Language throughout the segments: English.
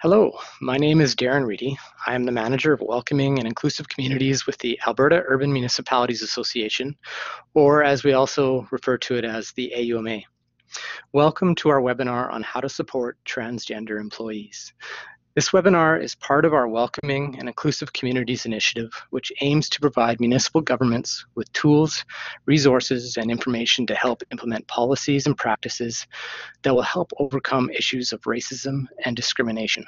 Hello, my name is Darren Reedy. I am the manager of welcoming and inclusive communities with the Alberta Urban Municipalities Association, or as we also refer to it as the AUMA. Welcome to our webinar on how to support transgender employees. This webinar is part of our Welcoming and Inclusive Communities initiative, which aims to provide municipal governments with tools, resources, and information to help implement policies and practices that will help overcome issues of racism and discrimination.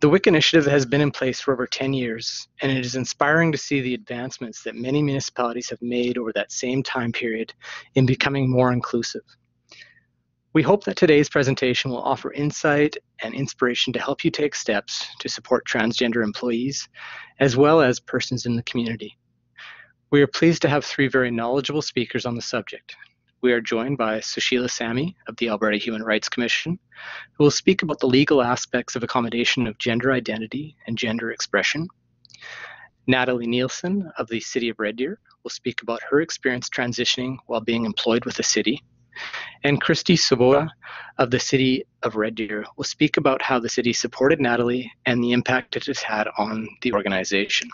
The WIC initiative has been in place for over 10 years, and it is inspiring to see the advancements that many municipalities have made over that same time period in becoming more inclusive. We hope that today's presentation will offer insight and inspiration to help you take steps to support transgender employees, as well as persons in the community. We are pleased to have three very knowledgeable speakers on the subject. We are joined by Sushila Sami of the Alberta Human Rights Commission, who will speak about the legal aspects of accommodation of gender identity and gender expression. Natalie Nielsen of the City of Red Deer will speak about her experience transitioning while being employed with the city and Christy Soboda of the City of Red Deer will speak about how the city supported Natalie and the impact it has had on the organization.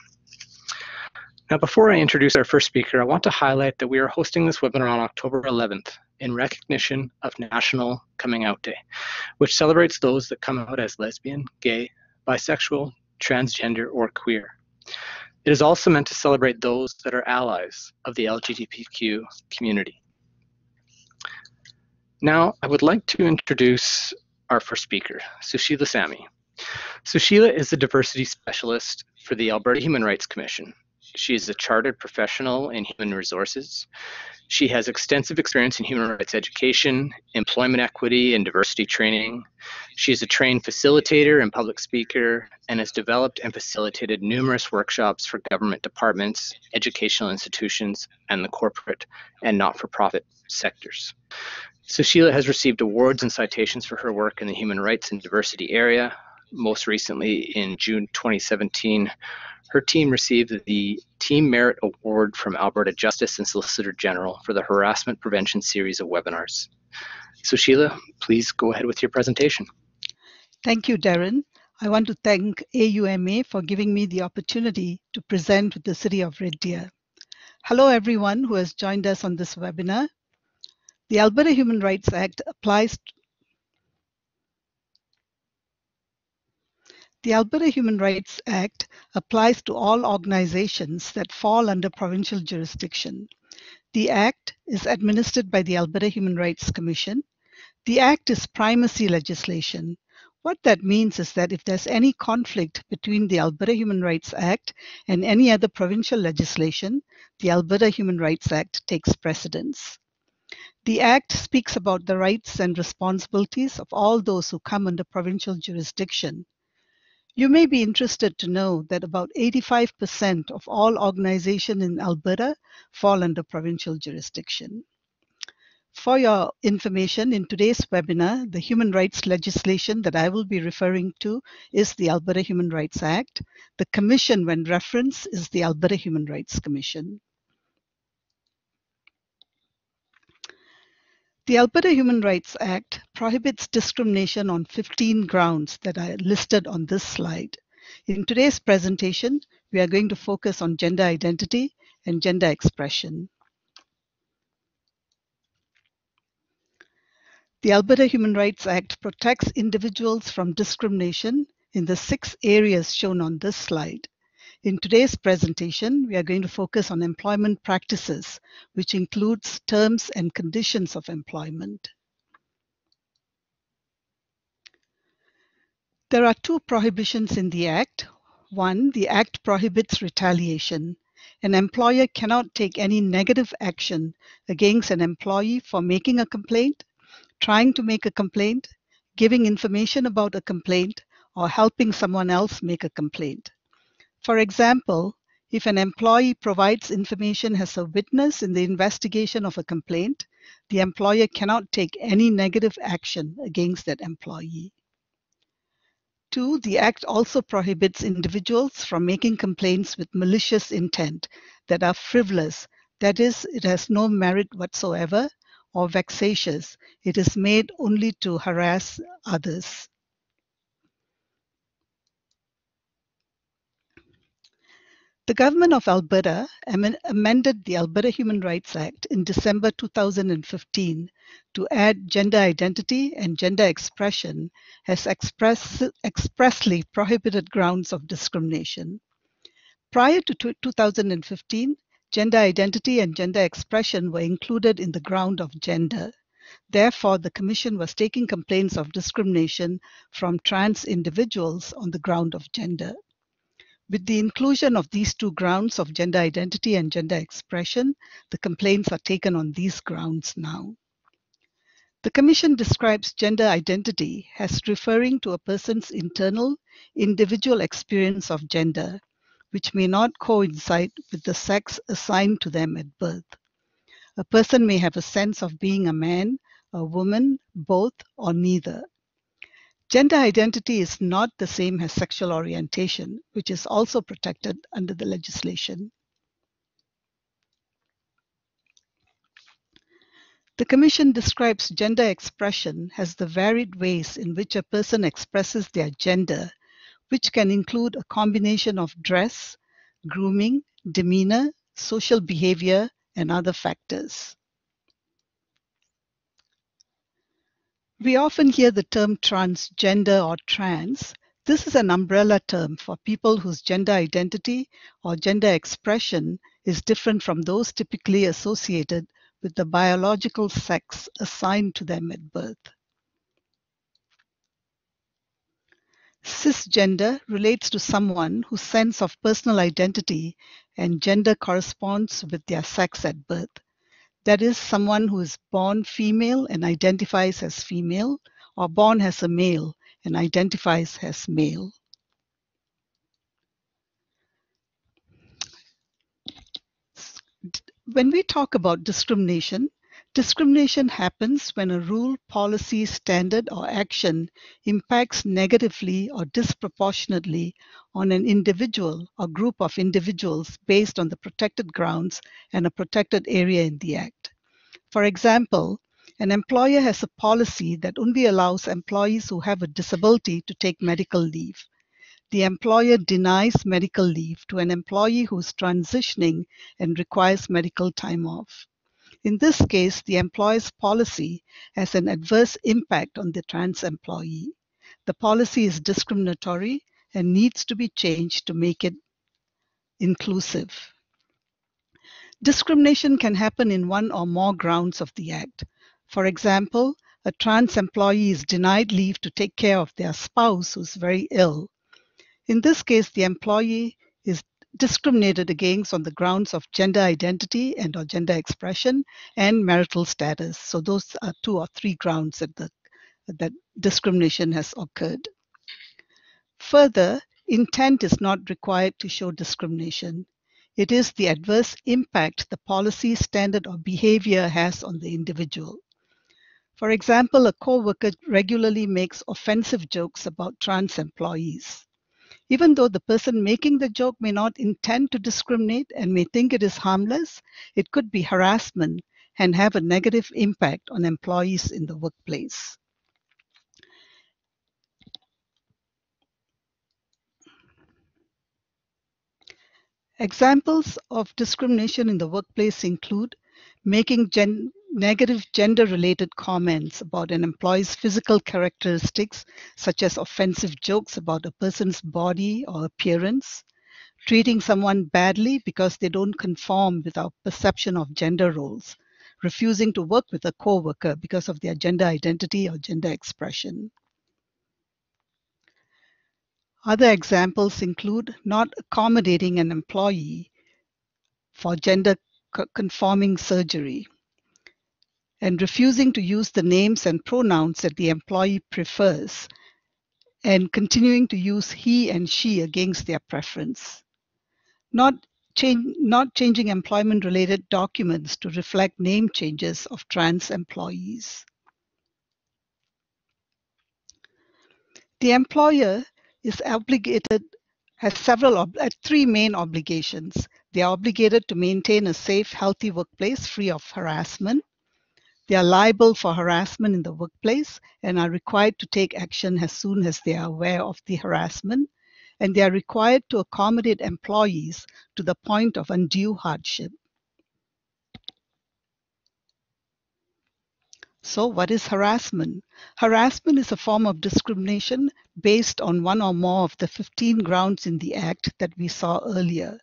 Now, before I introduce our first speaker, I want to highlight that we are hosting this webinar on October 11th in recognition of National Coming Out Day, which celebrates those that come out as lesbian, gay, bisexual, transgender, or queer. It is also meant to celebrate those that are allies of the LGBTQ community. Now, I would like to introduce our first speaker, Sushila Samy. Sushila is a diversity specialist for the Alberta Human Rights Commission. She is a chartered professional in human resources. She has extensive experience in human rights education, employment equity, and diversity training. She is a trained facilitator and public speaker and has developed and facilitated numerous workshops for government departments, educational institutions, and the corporate and not for profit sectors. Sushila has received awards and citations for her work in the human rights and diversity area. Most recently, in June 2017, her team received the Team Merit Award from Alberta Justice and Solicitor General for the Harassment Prevention series of webinars. Sushila, please go ahead with your presentation. Thank you, Darren. I want to thank AUMA for giving me the opportunity to present with the City of Red Deer. Hello, everyone who has joined us on this webinar. The Alberta Human Rights Act applies The Alberta Human Rights Act applies to all organizations that fall under provincial jurisdiction. The Act is administered by the Alberta Human Rights Commission. The Act is primacy legislation. What that means is that if there's any conflict between the Alberta Human Rights Act and any other provincial legislation, the Alberta Human Rights Act takes precedence. The Act speaks about the rights and responsibilities of all those who come under provincial jurisdiction. You may be interested to know that about 85% of all organizations in Alberta fall under provincial jurisdiction. For your information, in today's webinar, the human rights legislation that I will be referring to is the Alberta Human Rights Act. The commission, when referenced, is the Alberta Human Rights Commission. The Alberta Human Rights Act prohibits discrimination on 15 grounds that are listed on this slide. In today's presentation, we are going to focus on gender identity and gender expression. The Alberta Human Rights Act protects individuals from discrimination in the six areas shown on this slide. In today's presentation, we are going to focus on employment practices, which includes terms and conditions of employment. There are two prohibitions in the Act. One, the Act prohibits retaliation. An employer cannot take any negative action against an employee for making a complaint, trying to make a complaint, giving information about a complaint, or helping someone else make a complaint. For example, if an employee provides information as a witness in the investigation of a complaint, the employer cannot take any negative action against that employee. Two, the Act also prohibits individuals from making complaints with malicious intent that are frivolous, that is, it has no merit whatsoever, or vexatious, it is made only to harass others. The government of Alberta amended the Alberta Human Rights Act in December 2015 to add gender identity and gender expression as express, expressly prohibited grounds of discrimination. Prior to 2015, gender identity and gender expression were included in the ground of gender. Therefore, the Commission was taking complaints of discrimination from trans individuals on the ground of gender. With the inclusion of these two grounds of gender identity and gender expression, the complaints are taken on these grounds now. The Commission describes gender identity as referring to a person's internal, individual experience of gender, which may not coincide with the sex assigned to them at birth. A person may have a sense of being a man, a woman, both, or neither. Gender identity is not the same as sexual orientation, which is also protected under the legislation. The Commission describes gender expression as the varied ways in which a person expresses their gender, which can include a combination of dress, grooming, demeanor, social behavior, and other factors. We often hear the term transgender or trans. This is an umbrella term for people whose gender identity or gender expression is different from those typically associated with the biological sex assigned to them at birth. Cisgender relates to someone whose sense of personal identity and gender corresponds with their sex at birth. That is, someone who is born female and identifies as female, or born as a male and identifies as male. When we talk about discrimination, discrimination happens when a rule, policy, standard, or action impacts negatively or disproportionately on an individual or group of individuals based on the protected grounds and a protected area in the Act. For example, an employer has a policy that only allows employees who have a disability to take medical leave. The employer denies medical leave to an employee who is transitioning and requires medical time off. In this case, the employer's policy has an adverse impact on the trans employee. The policy is discriminatory and needs to be changed to make it inclusive. Discrimination can happen in one or more grounds of the Act. For example, a trans employee is denied leave to take care of their spouse who's very ill. In this case, the employee discriminated against on the grounds of gender identity and or gender expression and marital status. So those are two or three grounds that, the, that discrimination has occurred. Further, intent is not required to show discrimination. It is the adverse impact the policy, standard, or behavior has on the individual. For example, a co-worker regularly makes offensive jokes about trans employees. Even though the person making the joke may not intend to discriminate and may think it is harmless, it could be harassment and have a negative impact on employees in the workplace. Examples of discrimination in the workplace include making gen negative gender related comments about an employee's physical characteristics, such as offensive jokes about a person's body or appearance, treating someone badly because they don't conform with our perception of gender roles, refusing to work with a coworker because of their gender identity or gender expression. Other examples include not accommodating an employee for gender conforming surgery and refusing to use the names and pronouns that the employee prefers and continuing to use he and she against their preference. Not, change, not changing employment related documents to reflect name changes of trans employees. The employer is obligated has several uh, three main obligations. They are obligated to maintain a safe, healthy workplace free of harassment. They are liable for harassment in the workplace and are required to take action as soon as they are aware of the harassment. and they are required to accommodate employees to the point of undue hardship. So, what is harassment? Harassment is a form of discrimination based on one or more of the 15 grounds in the Act that we saw earlier.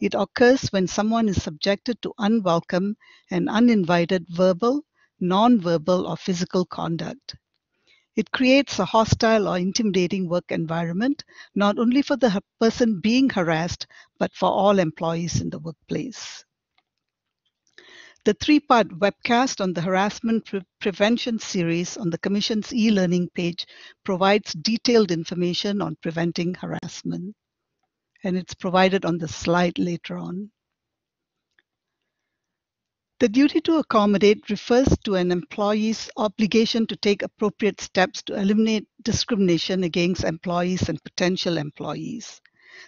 It occurs when someone is subjected to unwelcome and uninvited verbal, non-verbal, or physical conduct. It creates a hostile or intimidating work environment, not only for the person being harassed, but for all employees in the workplace. The three-part webcast on the harassment pre prevention series on the Commission's e-learning page provides detailed information on preventing harassment. And it's provided on the slide later on. The duty to accommodate refers to an employee's obligation to take appropriate steps to eliminate discrimination against employees and potential employees.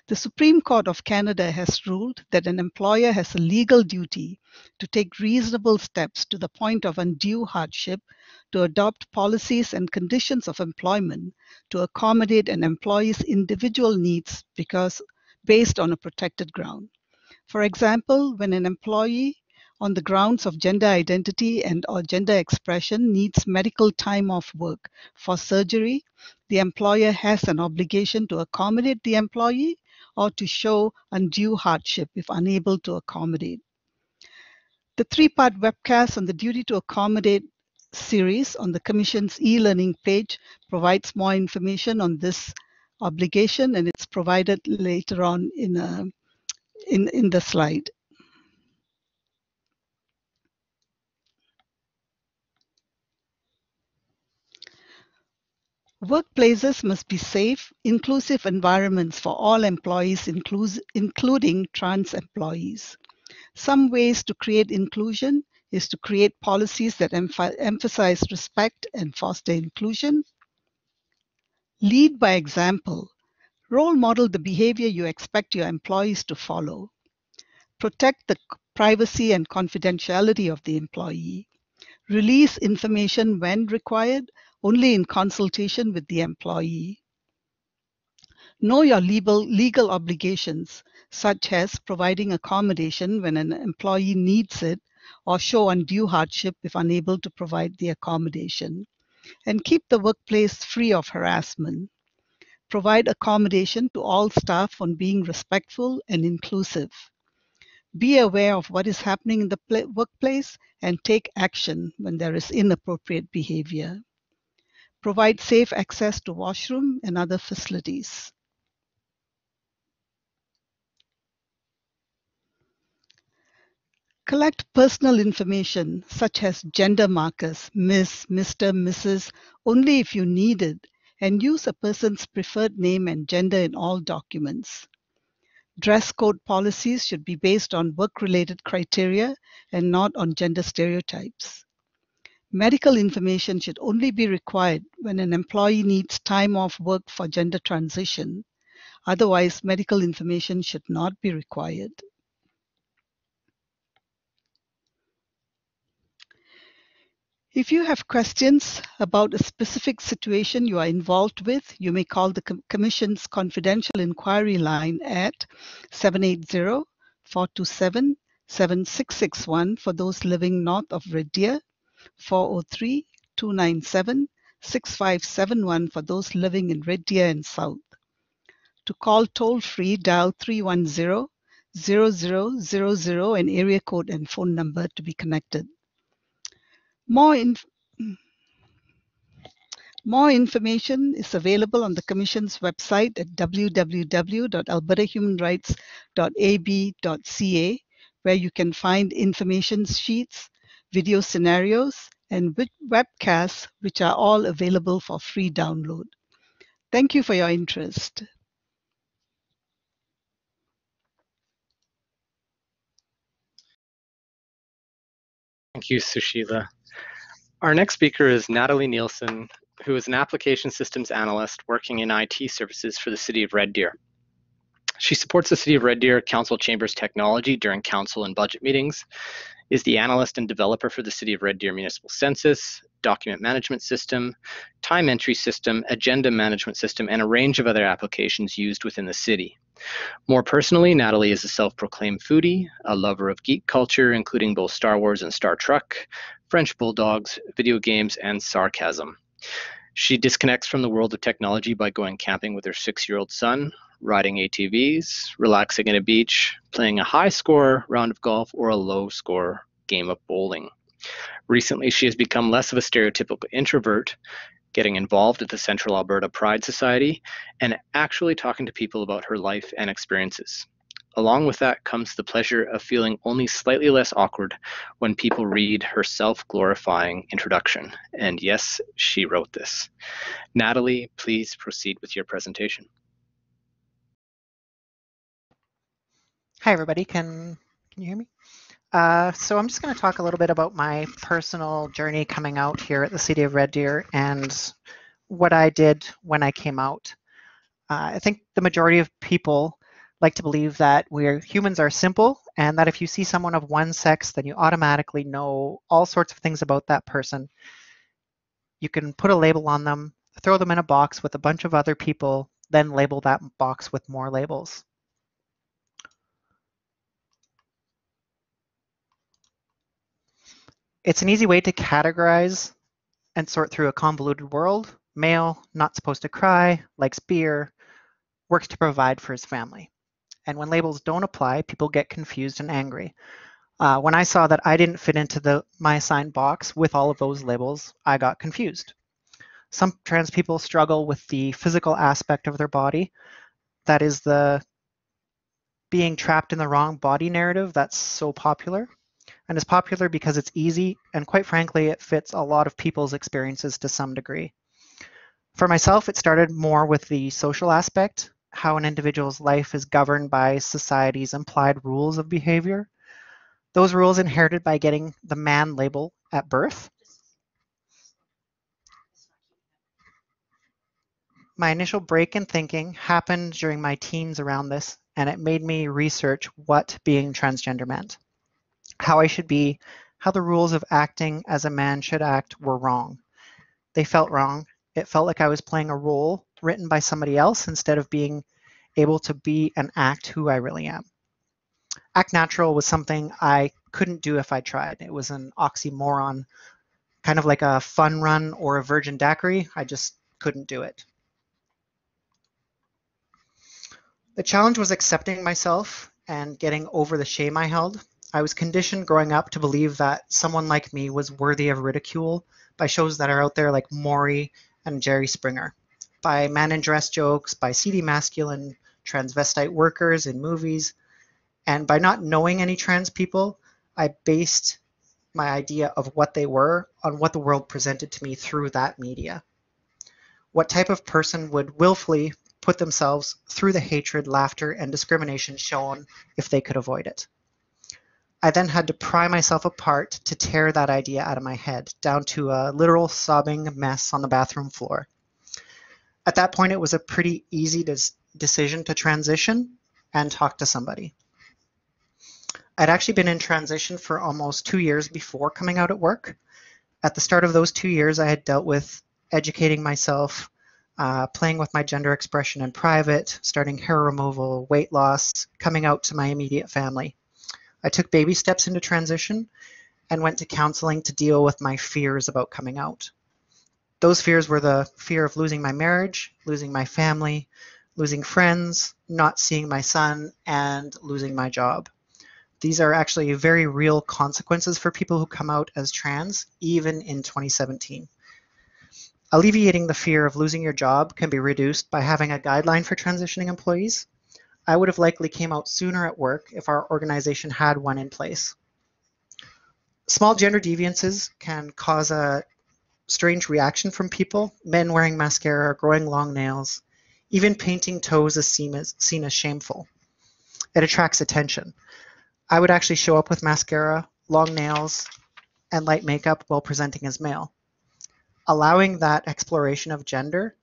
The Supreme Court of Canada has ruled that an employer has a legal duty to take reasonable steps to the point of undue hardship to adopt policies and conditions of employment to accommodate an employee's individual needs because based on a protected ground. For example, when an employee on the grounds of gender identity and or gender expression needs medical time off work for surgery, the employer has an obligation to accommodate the employee or to show undue hardship if unable to accommodate. The three-part webcast on the duty to accommodate series on the Commission's e-learning page provides more information on this obligation and it's provided later on in, a, in, in the slide. Workplaces must be safe, inclusive environments for all employees, including trans employees. Some ways to create inclusion is to create policies that emphasize respect and foster inclusion. Lead by example. Role model the behavior you expect your employees to follow. Protect the privacy and confidentiality of the employee. Release information when required only in consultation with the employee. Know your legal, legal obligations, such as providing accommodation when an employee needs it or show undue hardship if unable to provide the accommodation. And keep the workplace free of harassment. Provide accommodation to all staff on being respectful and inclusive. Be aware of what is happening in the workplace and take action when there is inappropriate behavior provide safe access to washroom and other facilities. Collect personal information such as gender markers, Miss, Mr., Mrs., only if you need it, and use a person's preferred name and gender in all documents. Dress code policies should be based on work-related criteria and not on gender stereotypes. Medical information should only be required when an employee needs time off work for gender transition. Otherwise, medical information should not be required. If you have questions about a specific situation you are involved with, you may call the Commission's confidential inquiry line at 780 427 7661 for those living north of Red Deer 403 297 6571 for those living in Red Deer and South. To call toll free, dial 310 0000 and area code and phone number to be connected. More, inf more information is available on the Commission's website at www.albertahumanrights.ab.ca, where you can find information sheets, video scenarios, and webcasts, which are all available for free download. Thank you for your interest. Thank you, Sushila. Our next speaker is Natalie Nielsen, who is an application systems analyst working in IT services for the City of Red Deer. She supports the City of Red Deer Council Chambers technology during council and budget meetings is the analyst and developer for the City of Red Deer Municipal Census, document management system, time entry system, agenda management system, and a range of other applications used within the city. More personally, Natalie is a self proclaimed foodie, a lover of geek culture, including both Star Wars and Star Trek, French bulldogs, video games, and sarcasm. She disconnects from the world of technology by going camping with her six year old son, riding ATVs, relaxing at a beach, playing a high score round of golf, or a low score game of bowling. Recently, she has become less of a stereotypical introvert, getting involved at the Central Alberta Pride Society, and actually talking to people about her life and experiences. Along with that comes the pleasure of feeling only slightly less awkward when people read her self glorifying introduction. And yes, she wrote this. Natalie, please proceed with your presentation. Hi, everybody. Can, can you hear me? Uh, so I'm just going to talk a little bit about my personal journey coming out here at the City of Red Deer and what I did when I came out. Uh, I think the majority of people like to believe that we're humans are simple and that if you see someone of one sex, then you automatically know all sorts of things about that person. You can put a label on them, throw them in a box with a bunch of other people, then label that box with more labels. It's an easy way to categorize and sort through a convoluted world. Male, not supposed to cry, likes beer, works to provide for his family. And when labels don't apply, people get confused and angry. Uh, when I saw that I didn't fit into the my assigned box with all of those labels, I got confused. Some trans people struggle with the physical aspect of their body. That is the being trapped in the wrong body narrative that's so popular and is popular because it's easy and quite frankly, it fits a lot of people's experiences to some degree. For myself, it started more with the social aspect, how an individual's life is governed by society's implied rules of behavior. Those rules inherited by getting the man label at birth. My initial break in thinking happened during my teens around this, and it made me research what being transgender meant how I should be, how the rules of acting as a man should act were wrong. They felt wrong. It felt like I was playing a role written by somebody else instead of being able to be and act who I really am. Act natural was something I couldn't do if I tried. It was an oxymoron, kind of like a fun run or a virgin daiquiri. I just couldn't do it. The challenge was accepting myself and getting over the shame I held. I was conditioned growing up to believe that someone like me was worthy of ridicule by shows that are out there like Maury and Jerry Springer, by man in dress jokes, by seedy masculine transvestite workers in movies, and by not knowing any trans people, I based my idea of what they were on what the world presented to me through that media. What type of person would willfully put themselves through the hatred, laughter, and discrimination shown if they could avoid it? I then had to pry myself apart to tear that idea out of my head, down to a literal sobbing mess on the bathroom floor. At that point, it was a pretty easy decision to transition and talk to somebody. I'd actually been in transition for almost two years before coming out at work. At the start of those two years, I had dealt with educating myself, uh, playing with my gender expression in private, starting hair removal, weight loss, coming out to my immediate family. I took baby steps into transition and went to counseling to deal with my fears about coming out. Those fears were the fear of losing my marriage, losing my family, losing friends, not seeing my son, and losing my job. These are actually very real consequences for people who come out as trans, even in 2017. Alleviating the fear of losing your job can be reduced by having a guideline for transitioning employees I would have likely came out sooner at work if our organization had one in place. Small gender deviances can cause a strange reaction from people. Men wearing mascara, growing long nails, even painting toes is seen as, seen as shameful. It attracts attention. I would actually show up with mascara, long nails, and light makeup while presenting as male. Allowing that exploration of gender,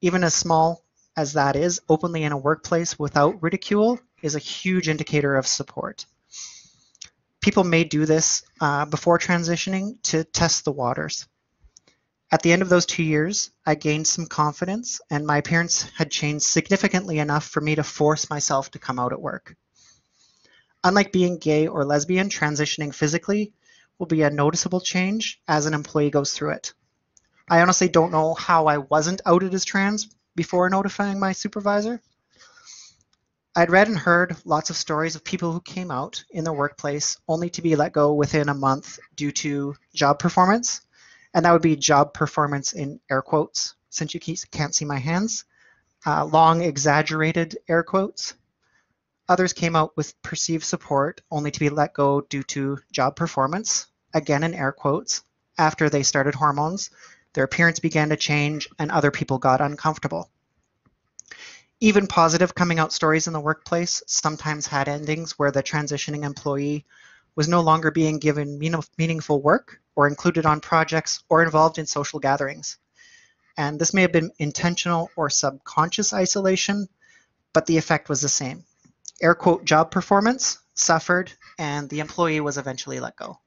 even as small as that is, openly in a workplace without ridicule is a huge indicator of support. People may do this uh, before transitioning to test the waters. At the end of those two years, I gained some confidence and my appearance had changed significantly enough for me to force myself to come out at work. Unlike being gay or lesbian, transitioning physically will be a noticeable change as an employee goes through it. I honestly don't know how I wasn't outed as trans before notifying my supervisor. I'd read and heard lots of stories of people who came out in their workplace only to be let go within a month due to job performance. And that would be job performance in air quotes, since you can't see my hands. Uh, long, exaggerated air quotes. Others came out with perceived support only to be let go due to job performance, again in air quotes, after they started hormones. Their appearance began to change and other people got uncomfortable. Even positive coming out stories in the workplace sometimes had endings where the transitioning employee was no longer being given meaningful work or included on projects or involved in social gatherings. And this may have been intentional or subconscious isolation, but the effect was the same air quote job performance suffered and the employee was eventually let go.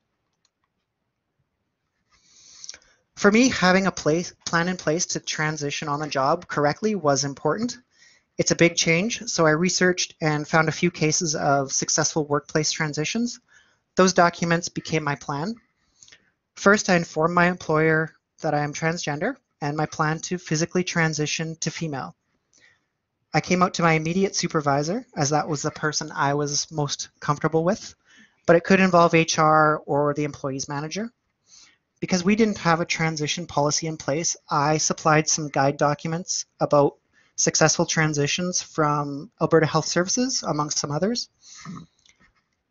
For me, having a place, plan in place to transition on the job correctly was important. It's a big change, so I researched and found a few cases of successful workplace transitions. Those documents became my plan. First, I informed my employer that I am transgender and my plan to physically transition to female. I came out to my immediate supervisor, as that was the person I was most comfortable with, but it could involve HR or the employee's manager. Because we didn't have a transition policy in place, I supplied some guide documents about successful transitions from Alberta Health Services, amongst some others.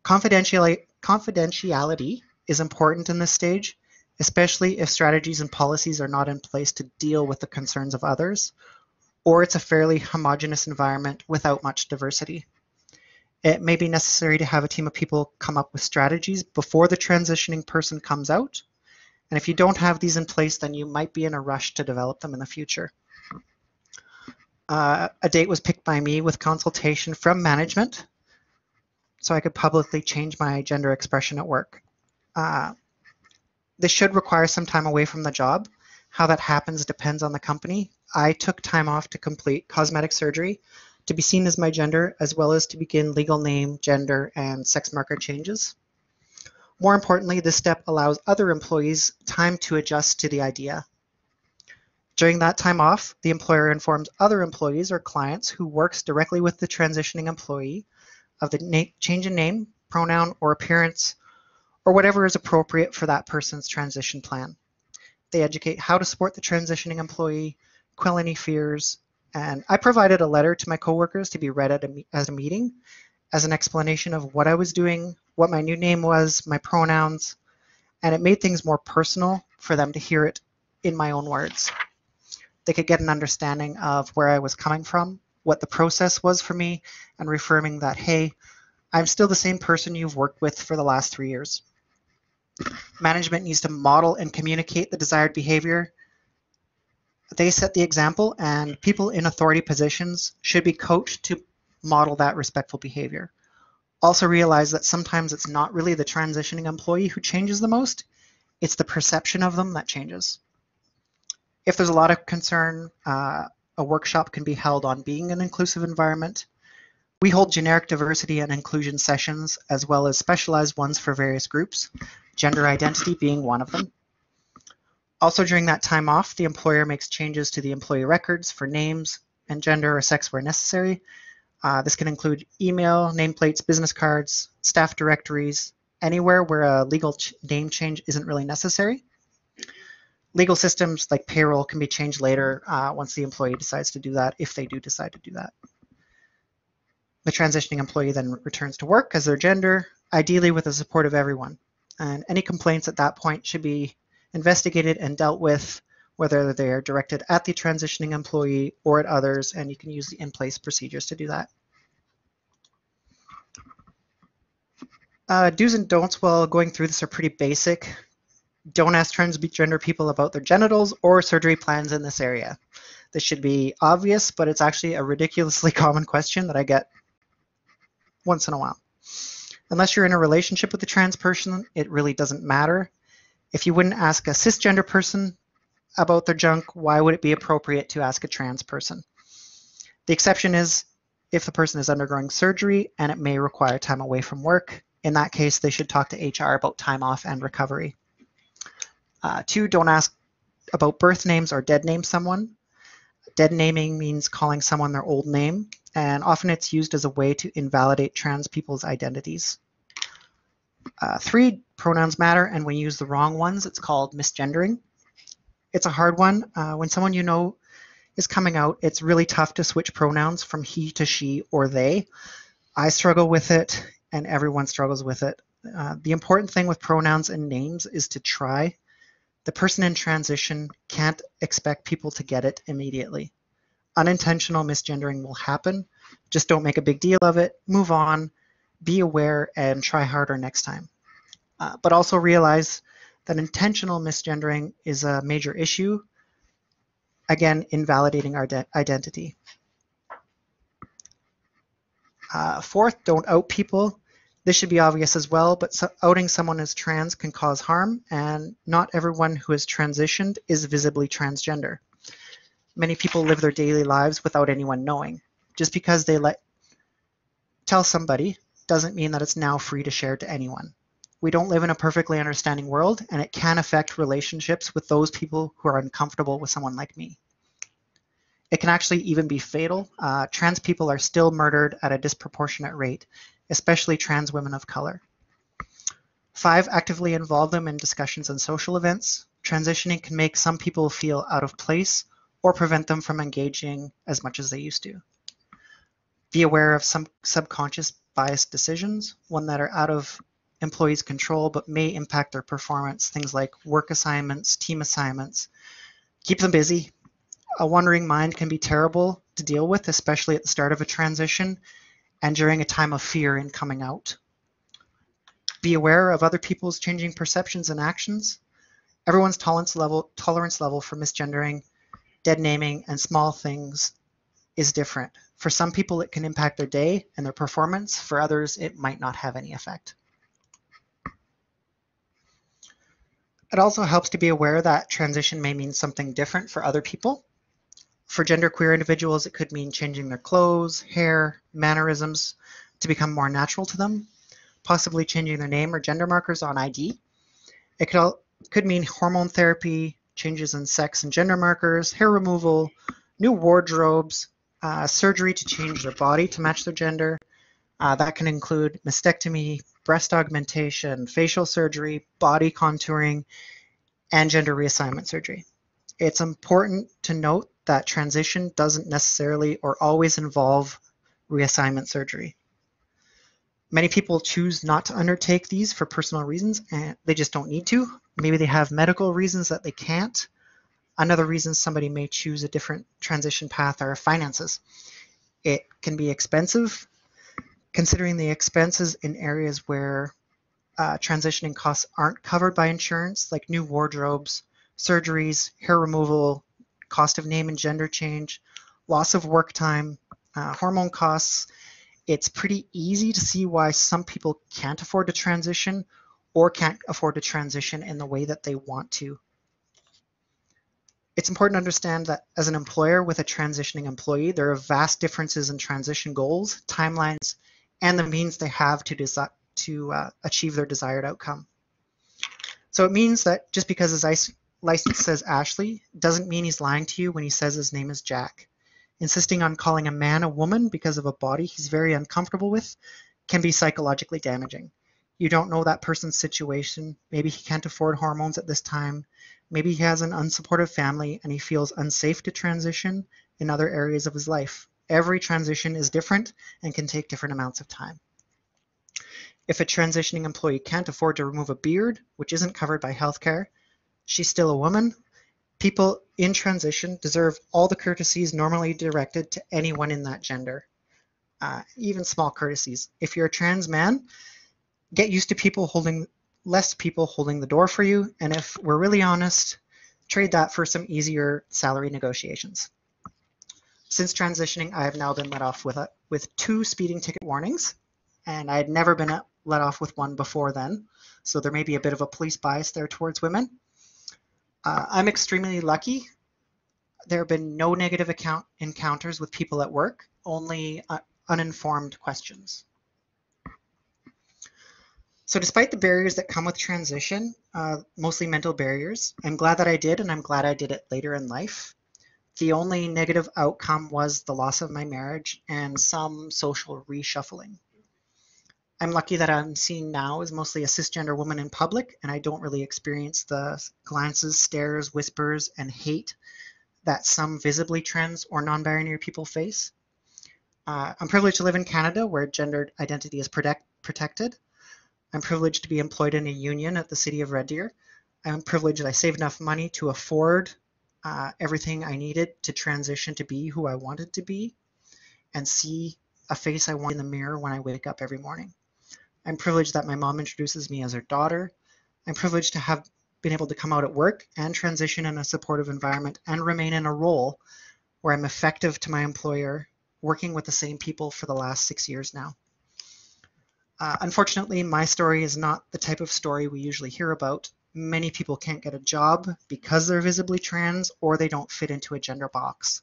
Confidentiality, confidentiality is important in this stage, especially if strategies and policies are not in place to deal with the concerns of others or it's a fairly homogenous environment without much diversity. It may be necessary to have a team of people come up with strategies before the transitioning person comes out. And if you don't have these in place, then you might be in a rush to develop them in the future. Uh, a date was picked by me with consultation from management so I could publicly change my gender expression at work. Uh, this should require some time away from the job. How that happens depends on the company, I took time off to complete cosmetic surgery to be seen as my gender, as well as to begin legal name, gender, and sex marker changes. More importantly, this step allows other employees time to adjust to the idea. During that time off, the employer informs other employees or clients who works directly with the transitioning employee of the change in name, pronoun, or appearance, or whatever is appropriate for that person's transition plan. They educate how to support the transitioning employee, quell any fears. And I provided a letter to my coworkers to be read at a, at a meeting as an explanation of what I was doing, what my new name was, my pronouns, and it made things more personal for them to hear it in my own words. They could get an understanding of where I was coming from, what the process was for me, and reaffirming that, hey, I'm still the same person you've worked with for the last three years. Management needs to model and communicate the desired behavior they set the example and people in authority positions should be coached to model that respectful behavior. Also realize that sometimes it's not really the transitioning employee who changes the most, it's the perception of them that changes. If there's a lot of concern, uh, a workshop can be held on being an inclusive environment. We hold generic diversity and inclusion sessions as well as specialized ones for various groups, gender identity being one of them. Also during that time off, the employer makes changes to the employee records for names and gender or sex where necessary. Uh, this can include email, nameplates, business cards, staff directories, anywhere where a legal ch name change isn't really necessary. Legal systems like payroll can be changed later uh, once the employee decides to do that, if they do decide to do that. The transitioning employee then returns to work as their gender, ideally with the support of everyone. And any complaints at that point should be investigated and dealt with, whether they are directed at the transitioning employee or at others, and you can use the in-place procedures to do that. Uh, do's and don'ts while going through this are pretty basic. Don't ask transgender people about their genitals or surgery plans in this area. This should be obvious, but it's actually a ridiculously common question that I get once in a while. Unless you're in a relationship with a trans person, it really doesn't matter. If you wouldn't ask a cisgender person about their junk, why would it be appropriate to ask a trans person? The exception is if the person is undergoing surgery and it may require time away from work. In that case, they should talk to HR about time off and recovery. Uh, two, don't ask about birth names or dead name someone. Dead naming means calling someone their old name, and often it's used as a way to invalidate trans people's identities. Uh, three, pronouns matter, and when you use the wrong ones, it's called misgendering. It's a hard one. Uh, when someone you know is coming out, it's really tough to switch pronouns from he to she or they. I struggle with it, and everyone struggles with it. Uh, the important thing with pronouns and names is to try the person in transition can't expect people to get it immediately. Unintentional misgendering will happen. Just don't make a big deal of it. Move on, be aware, and try harder next time. Uh, but also realize that intentional misgendering is a major issue, again, invalidating our identity. Uh, fourth, don't out people. This should be obvious as well, but so outing someone as trans can cause harm, and not everyone who has transitioned is visibly transgender. Many people live their daily lives without anyone knowing. Just because they let tell somebody doesn't mean that it's now free to share to anyone. We don't live in a perfectly understanding world, and it can affect relationships with those people who are uncomfortable with someone like me. It can actually even be fatal. Uh, trans people are still murdered at a disproportionate rate, especially trans women of color. Five, actively involve them in discussions and social events. Transitioning can make some people feel out of place or prevent them from engaging as much as they used to. Be aware of some subconscious biased decisions, one that are out of employees' control but may impact their performance, things like work assignments, team assignments. Keep them busy. A wandering mind can be terrible to deal with, especially at the start of a transition, and during a time of fear in coming out. Be aware of other people's changing perceptions and actions. Everyone's tolerance level, tolerance level for misgendering, dead naming, and small things is different. For some people, it can impact their day and their performance. For others, it might not have any effect. It also helps to be aware that transition may mean something different for other people. For genderqueer individuals, it could mean changing their clothes, hair, mannerisms to become more natural to them, possibly changing their name or gender markers on ID. It could, could mean hormone therapy, changes in sex and gender markers, hair removal, new wardrobes, uh, surgery to change their body to match their gender. Uh, that can include mastectomy, breast augmentation, facial surgery, body contouring, and gender reassignment surgery. It's important to note that transition doesn't necessarily or always involve reassignment surgery. Many people choose not to undertake these for personal reasons and they just don't need to. Maybe they have medical reasons that they can't. Another reason somebody may choose a different transition path are finances. It can be expensive. Considering the expenses in areas where uh, transitioning costs aren't covered by insurance, like new wardrobes, surgeries, hair removal, cost of name and gender change, loss of work time, uh, hormone costs, it's pretty easy to see why some people can't afford to transition or can't afford to transition in the way that they want to. It's important to understand that as an employer with a transitioning employee, there are vast differences in transition goals, timelines, and the means they have to, to uh, achieve their desired outcome. So it means that just because his license says Ashley doesn't mean he's lying to you when he says his name is Jack. Insisting on calling a man a woman because of a body he's very uncomfortable with can be psychologically damaging. You don't know that person's situation. Maybe he can't afford hormones at this time. Maybe he has an unsupportive family and he feels unsafe to transition in other areas of his life. Every transition is different and can take different amounts of time. If a transitioning employee can't afford to remove a beard, which isn't covered by healthcare, she's still a woman. People in transition deserve all the courtesies normally directed to anyone in that gender, uh, even small courtesies. If you're a trans man, get used to people holding less people holding the door for you. And if we're really honest, trade that for some easier salary negotiations. Since transitioning, I have now been let off with, a, with two speeding ticket warnings. and I had never been let off with one before then. So there may be a bit of a police bias there towards women. Uh, I'm extremely lucky. There have been no negative account encounters with people at work, only uh, uninformed questions. So despite the barriers that come with transition, uh, mostly mental barriers, I'm glad that I did and I'm glad I did it later in life. The only negative outcome was the loss of my marriage and some social reshuffling. I'm lucky that I'm seen now as mostly a cisgender woman in public, and I don't really experience the glances, stares, whispers, and hate that some visibly trans or non-binary people face. Uh, I'm privileged to live in Canada where gendered identity is protect protected. I'm privileged to be employed in a union at the City of Red Deer. I'm privileged that I saved enough money to afford uh, everything I needed to transition to be who I wanted to be and see a face I want in the mirror when I wake up every morning. I'm privileged that my mom introduces me as her daughter. I'm privileged to have been able to come out at work and transition in a supportive environment and remain in a role where I'm effective to my employer, working with the same people for the last six years now. Uh, unfortunately, my story is not the type of story we usually hear about. Many people can't get a job because they're visibly trans or they don't fit into a gender box.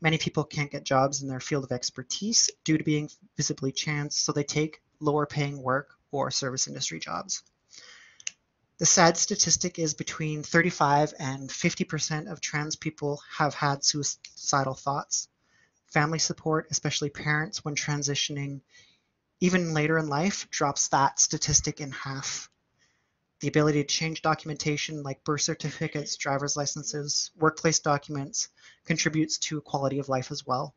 Many people can't get jobs in their field of expertise due to being visibly trans, so they take lower paying work or service industry jobs. The sad statistic is between 35 and 50% of trans people have had suicidal thoughts. Family support, especially parents when transitioning, even later in life, drops that statistic in half. The ability to change documentation like birth certificates, driver's licenses, workplace documents contributes to quality of life as well.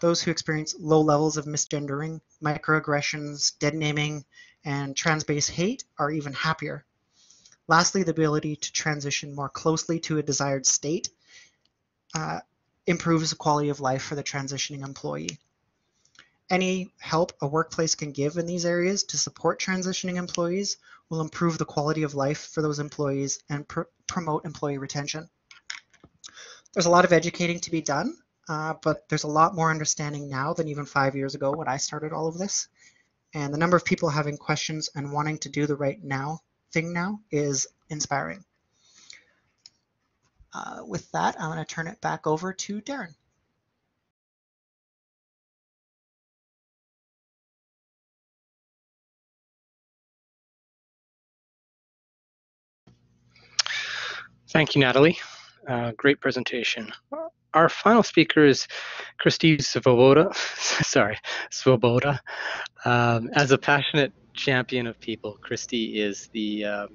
Those who experience low levels of misgendering, microaggressions, dead naming, and trans-based hate are even happier. Lastly, the ability to transition more closely to a desired state uh, improves the quality of life for the transitioning employee. Any help a workplace can give in these areas to support transitioning employees will improve the quality of life for those employees and pr promote employee retention. There's a lot of educating to be done, uh, but there's a lot more understanding now than even five years ago when I started all of this. And the number of people having questions and wanting to do the right now thing now is inspiring. Uh, with that, I'm going to turn it back over to Darren. Thank you, Natalie. Uh, great presentation. Our final speaker is Christy Svoboda. Sorry, Svoboda. Um, as a passionate champion of people, Christy is the uh,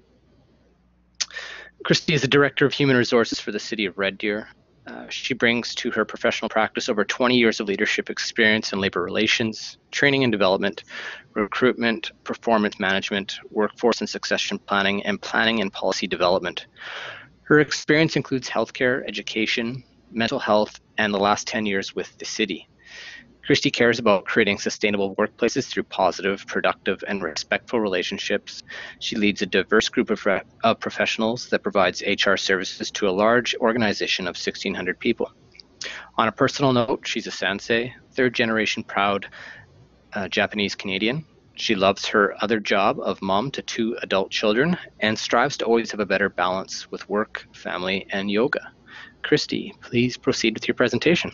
Christy is the director of human resources for the city of Red Deer. Uh, she brings to her professional practice over 20 years of leadership experience in labor relations, training and development, recruitment, performance management, workforce and succession planning, and planning and policy development. Her experience includes healthcare, education, mental health, and the last 10 years with the city. Christy cares about creating sustainable workplaces through positive, productive, and respectful relationships. She leads a diverse group of, of professionals that provides HR services to a large organization of 1,600 people. On a personal note, she's a Sansei, third generation proud uh, Japanese Canadian. She loves her other job of mom to two adult children and strives to always have a better balance with work, family, and yoga. Christy, please proceed with your presentation.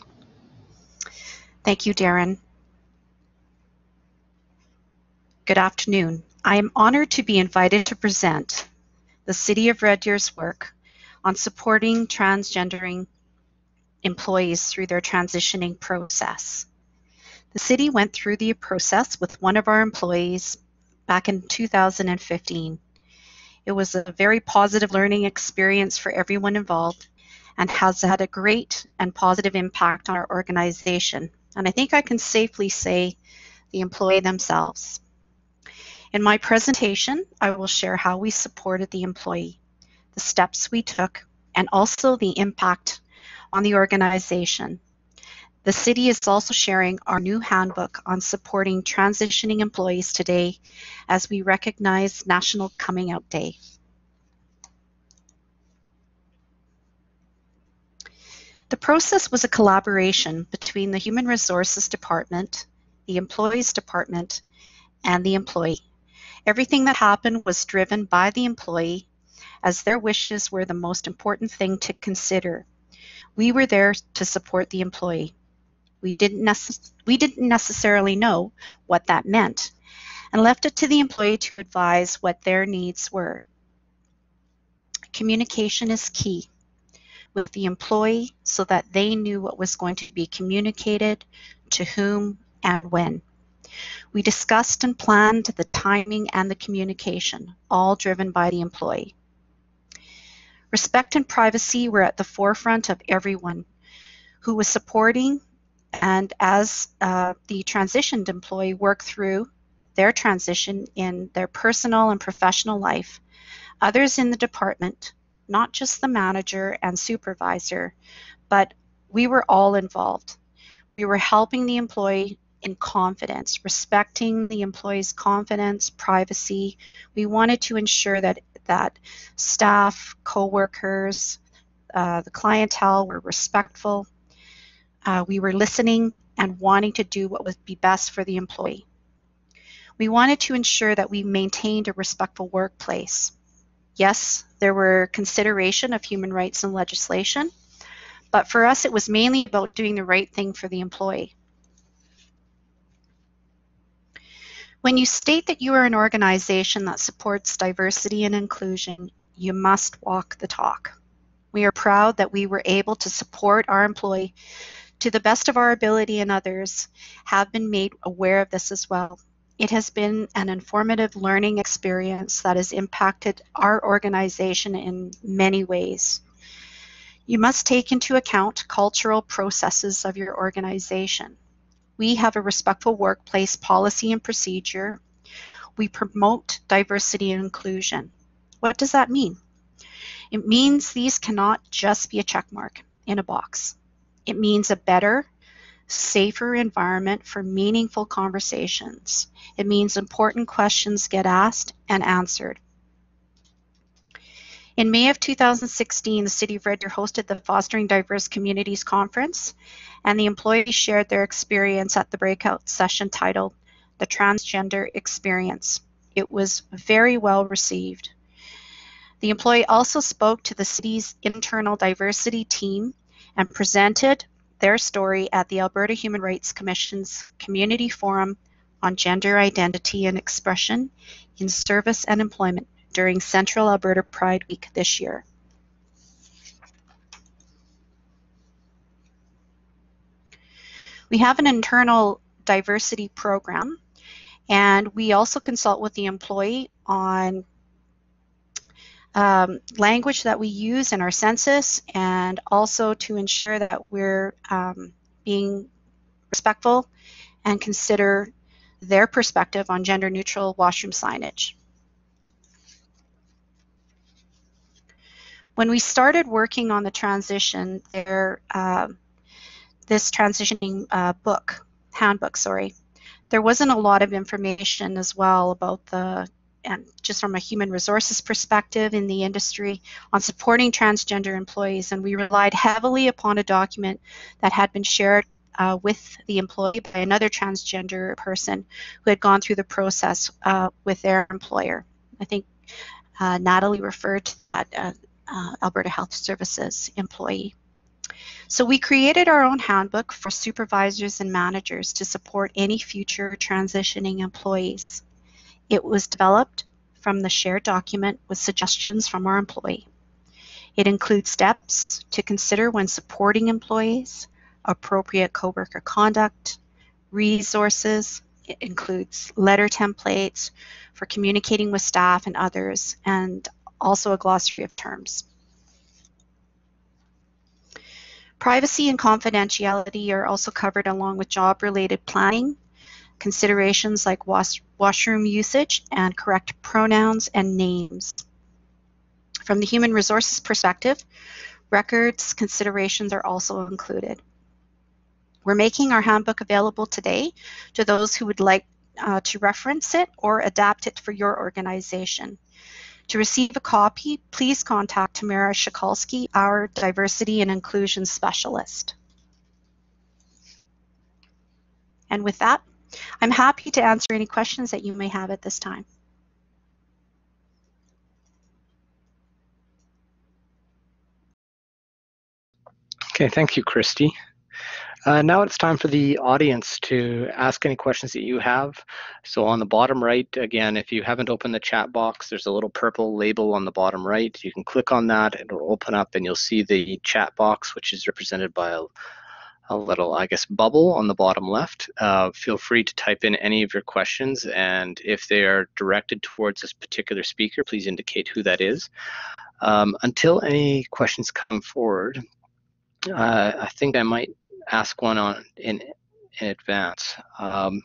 Thank you, Darren. Good afternoon. I am honored to be invited to present the City of Red Deer's work on supporting transgendering employees through their transitioning process. The city went through the process with one of our employees back in 2015. It was a very positive learning experience for everyone involved and has had a great and positive impact on our organization and I think I can safely say the employee themselves. In my presentation, I will share how we supported the employee, the steps we took, and also the impact on the organization. The city is also sharing our new handbook on supporting transitioning employees today as we recognize National Coming Out Day. The process was a collaboration between the Human Resources Department, the Employees Department, and the employee. Everything that happened was driven by the employee as their wishes were the most important thing to consider. We were there to support the employee. We didn't, necess- we didn't necessarily know what that meant and left it to the employee to advise what their needs were. Communication is key with the employee so that they knew what was going to be communicated, to whom, and when. We discussed and planned the timing and the communication, all driven by the employee. Respect and privacy were at the forefront of everyone who was supporting and as uh, the transitioned employee worked through their transition in their personal and professional life, others in the department, not just the manager and supervisor, but we were all involved. We were helping the employee in confidence, respecting the employee's confidence, privacy. We wanted to ensure that that staff, coworkers, uh, the clientele were respectful. Uh, we were listening and wanting to do what would be best for the employee. We wanted to ensure that we maintained a respectful workplace. Yes, there were consideration of human rights and legislation, but for us it was mainly about doing the right thing for the employee. When you state that you are an organization that supports diversity and inclusion, you must walk the talk. We are proud that we were able to support our employee to the best of our ability and others have been made aware of this as well. It has been an informative learning experience that has impacted our organization in many ways. You must take into account cultural processes of your organization. We have a respectful workplace policy and procedure. We promote diversity and inclusion. What does that mean? It means these cannot just be a check mark in a box. It means a better, safer environment for meaningful conversations. It means important questions get asked and answered. In May of 2016, the City of Red Deer hosted the Fostering Diverse Communities Conference, and the employees shared their experience at the breakout session titled The Transgender Experience. It was very well received. The employee also spoke to the city's internal diversity team and presented their story at the Alberta Human Rights Commission's Community Forum on Gender Identity and Expression in Service and Employment during Central Alberta Pride Week this year. We have an internal diversity program and we also consult with the employee on um, language that we use in our census and also to ensure that we're um, being respectful and consider their perspective on gender neutral washroom signage. When we started working on the transition, there, uh, this transitioning uh, book, handbook, sorry, there wasn't a lot of information as well about the, and just from a human resources perspective in the industry, on supporting transgender employees. And we relied heavily upon a document that had been shared uh, with the employee by another transgender person who had gone through the process uh, with their employer. I think uh, Natalie referred to that uh, uh, Alberta Health Services employee. So we created our own handbook for supervisors and managers to support any future transitioning employees. It was developed from the shared document with suggestions from our employee. It includes steps to consider when supporting employees, appropriate coworker conduct, resources, it includes letter templates for communicating with staff and others, and also a glossary of terms. Privacy and confidentiality are also covered along with job-related planning, considerations like wash washroom usage and correct pronouns and names. From the human resources perspective, records considerations are also included. We're making our handbook available today to those who would like uh, to reference it or adapt it for your organization. To receive a copy, please contact Tamara Shikalski, our Diversity and Inclusion Specialist. And with that, I'm happy to answer any questions that you may have at this time. Okay, thank you, Christy. Uh, now it's time for the audience to ask any questions that you have. So on the bottom right, again, if you haven't opened the chat box, there's a little purple label on the bottom right. You can click on that, it'll open up and you'll see the chat box, which is represented by a, a little, I guess, bubble on the bottom left. Uh, feel free to type in any of your questions, and if they are directed towards this particular speaker, please indicate who that is. Um, until any questions come forward, uh, I think I might ask one on in in advance. Um,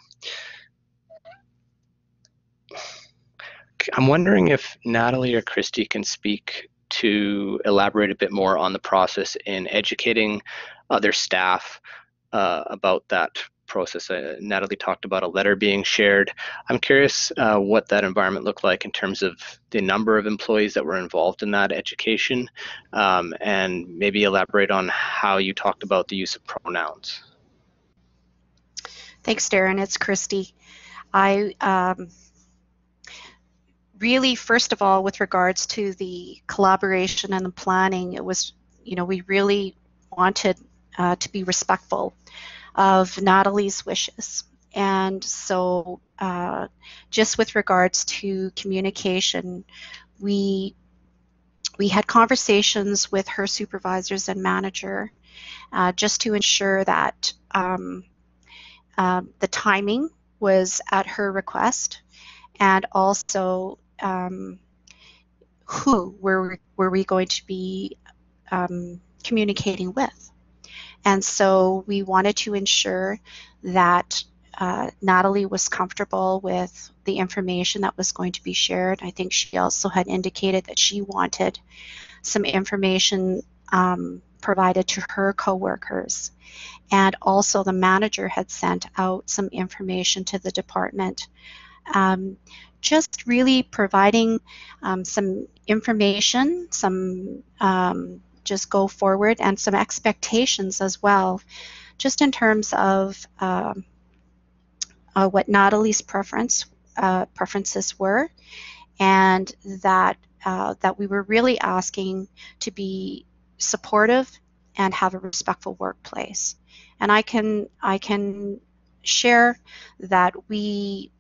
I'm wondering if Natalie or Christy can speak to elaborate a bit more on the process in educating other staff uh, about that process. Uh, Natalie talked about a letter being shared. I'm curious uh, what that environment looked like in terms of the number of employees that were involved in that education, um, and maybe elaborate on how you talked about the use of pronouns. Thanks, Darren. It's Christy. I um, really, first of all, with regards to the collaboration and the planning, it was, you know, we really wanted uh, to be respectful of Natalie's wishes. And so, uh, just with regards to communication, we we had conversations with her supervisors and manager uh, just to ensure that um, uh, the timing was at her request and also um, who were, were we going to be um, communicating with. And so we wanted to ensure that uh, Natalie was comfortable with the information that was going to be shared. I think she also had indicated that she wanted some information um, provided to her coworkers. And also the manager had sent out some information to the department. Um, just really providing um, some information, some um, just go forward and some expectations as well, just in terms of um, uh, what Natalie's preference uh, preferences were, and that uh, that we were really asking to be supportive and have a respectful workplace. And I can I can share that we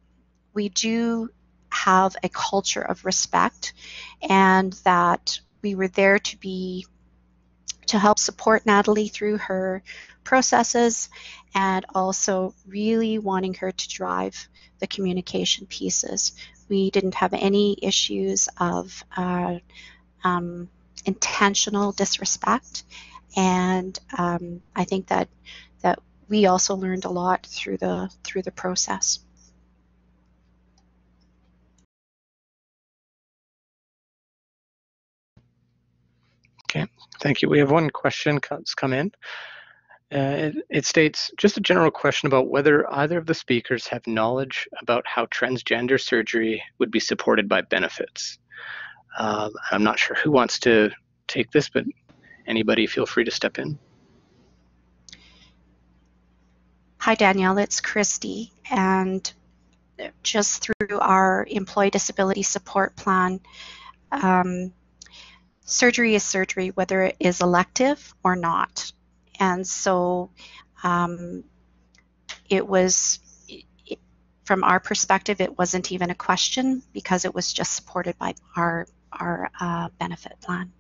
we do have a culture of respect and that we were there to be to help support Natalie through her processes and also really wanting her to drive the communication pieces. We didn't have any issues of uh, um, intentional disrespect, and um, I think that that we also learned a lot through the through the process. Okay, thank you. We have one question that's come in. Uh, it, it, states just a general question about whether either of the speakers have knowledge about how transgender surgery would be supported by benefits. Um, I'm not sure who wants to take this, but anybody feel free to step in. Hi, Danielle, it's Christy. And just through our employee disability support plan, um, surgery is surgery, whether it is elective or not. And so um, it was, it, from our perspective, it wasn't even a question because it was just supported by our, our uh, benefit plan.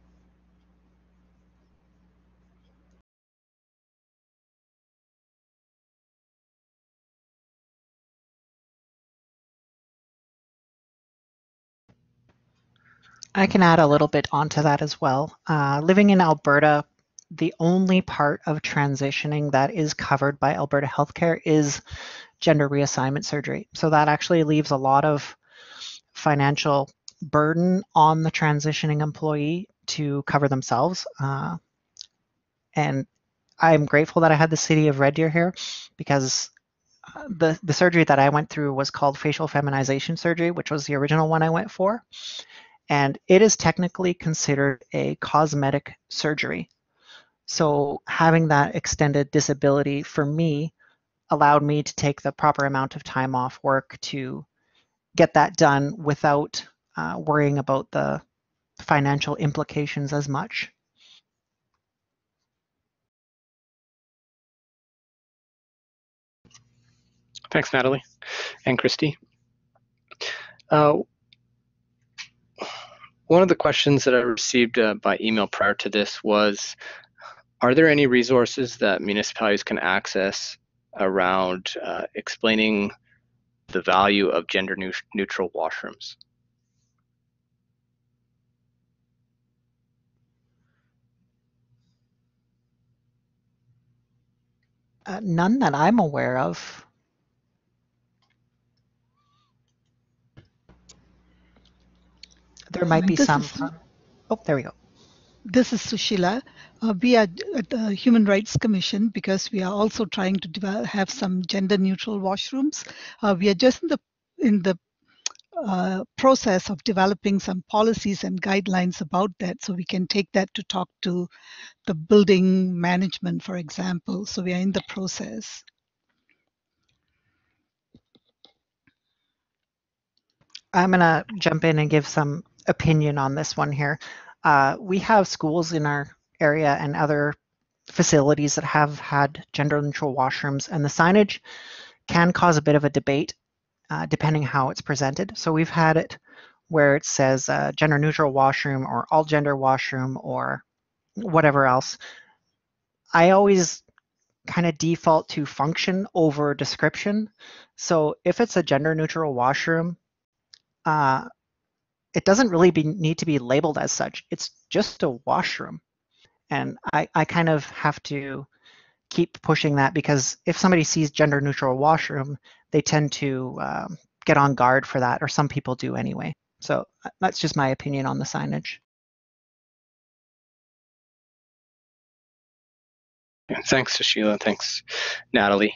I can add a little bit onto that as well. Uh, living in Alberta, the only part of transitioning that is covered by Alberta Healthcare is gender reassignment surgery. So that actually leaves a lot of financial burden on the transitioning employee to cover themselves. Uh, and I'm grateful that I had the city of Red Deer here because uh, the, the surgery that I went through was called facial feminization surgery, which was the original one I went for and it is technically considered a cosmetic surgery. So having that extended disability for me allowed me to take the proper amount of time off work to get that done without uh, worrying about the financial implications as much. Thanks, Natalie and Christy. Uh, one of the questions that I received uh, by email prior to this was, are there any resources that municipalities can access around uh, explaining the value of gender neutral washrooms? Uh, none that I'm aware of. There might be some. Is, oh, there we go. This is Sushila. Uh, we are at the Human Rights Commission because we are also trying to develop, have some gender neutral washrooms. Uh, we are just in the in the uh, process of developing some policies and guidelines about that so we can take that to talk to the building management, for example. So we are in the process. I'm going to jump in and give some opinion on this one here. Uh, we have schools in our area and other facilities that have had gender neutral washrooms, and the signage can cause a bit of a debate uh, depending how it's presented. So we've had it where it says uh, gender neutral washroom or all gender washroom or whatever else. I always kind of default to function over description. So if it's a gender neutral washroom, uh, it doesn't really be, need to be labeled as such. It's just a washroom. And I, I kind of have to keep pushing that because if somebody sees gender neutral washroom, they tend to um, get on guard for that, or some people do anyway. So uh, that's just my opinion on the signage. Thanks, Sushila. Thanks, Natalie.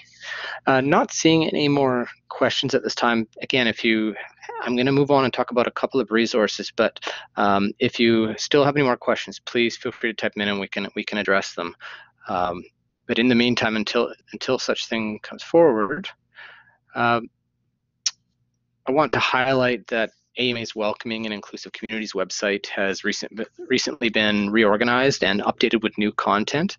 Uh, not seeing any more questions at this time. Again, if you, I'm going to move on and talk about a couple of resources. But um, if you still have any more questions, please feel free to type them in, and we can we can address them. Um, but in the meantime, until until such thing comes forward, uh, I want to highlight that AUMA's Welcoming and Inclusive Communities website has recent, recently been reorganized and updated with new content.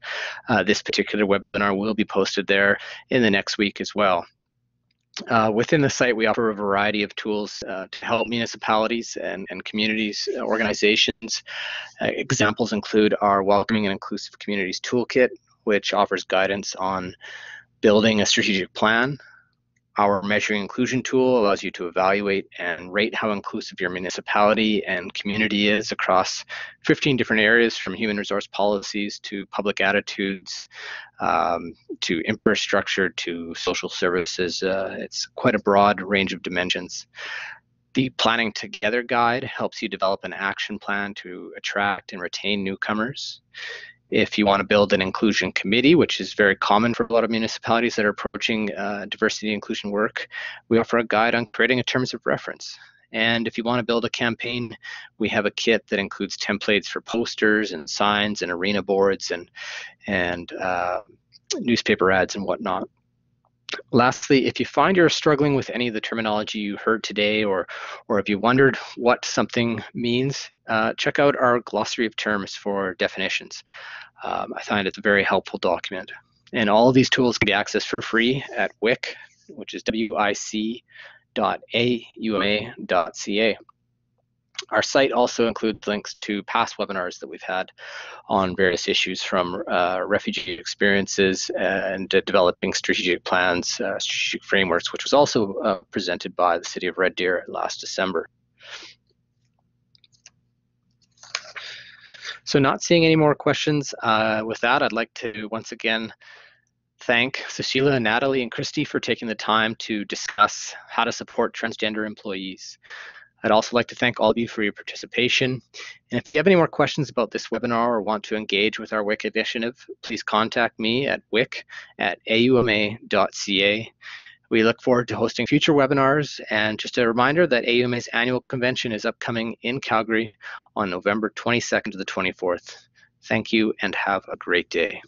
Uh, this particular webinar will be posted there in the next week as well. Uh, within the site, we offer a variety of tools uh, to help municipalities and, and communities, uh, organizations. Uh, examples include our Welcoming and Inclusive Communities Toolkit, which offers guidance on building a strategic plan, our measuring inclusion tool allows you to evaluate and rate how inclusive your municipality and community is across 15 different areas from human resource policies to public attitudes um, to infrastructure to social services. Uh, it's quite a broad range of dimensions. The Planning Together Guide helps you develop an action plan to attract and retain newcomers. If you want to build an inclusion committee, which is very common for a lot of municipalities that are approaching uh, diversity inclusion work, we offer a guide on creating a terms of reference. And if you want to build a campaign, we have a kit that includes templates for posters and signs and arena boards and and uh, newspaper ads and whatnot. Lastly, if you find you're struggling with any of the terminology you heard today, or or if you wondered what something means, uh, check out our glossary of terms for definitions. Um, I find it's a very helpful document. And all of these tools can be accessed for free at WIC, which is wic.auma.ca. Our site also includes links to past webinars that we've had on various issues from uh, refugee experiences and uh, developing strategic plans, uh, strategic frameworks, which was also uh, presented by the City of Red Deer last December. So not seeing any more questions. Uh, with that, I'd like to once again thank Sushila, Natalie, and Christy for taking the time to discuss how to support transgender employees. I'd also like to thank all of you for your participation. And if you have any more questions about this webinar or want to engage with our WIC initiative, please contact me at wic at auma.ca. We look forward to hosting future webinars. And just a reminder that AUMA's annual convention is upcoming in Calgary on November 22nd to the 24th. Thank you and have a great day.